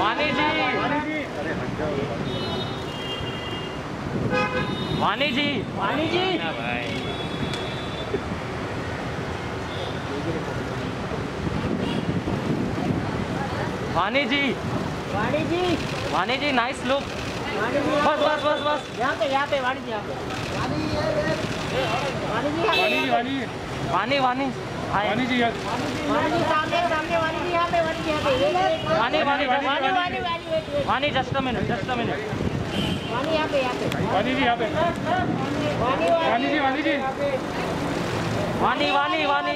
वानी जी। वानी जी। वानी जी। वाणी जी। वानी जी। नाइस लुक बस बस बस बस। यहाँ पे यहाँ पे वाणी जी यहाँ पे। वाणी जी वानी जी। पे वानी वानी वानी वानी जी वाणी जी सामने सामने वाणी जी यहाँ पे वाणी जी यहाँ पे Vani Vani Vani Vani Vani wait, wait. Vani just a minute just a minute Vani यहाँ पे यहाँ पे. वानी जी यहाँ पे. वानी वानी जी वानी जी. वानी वानी वानी वाणी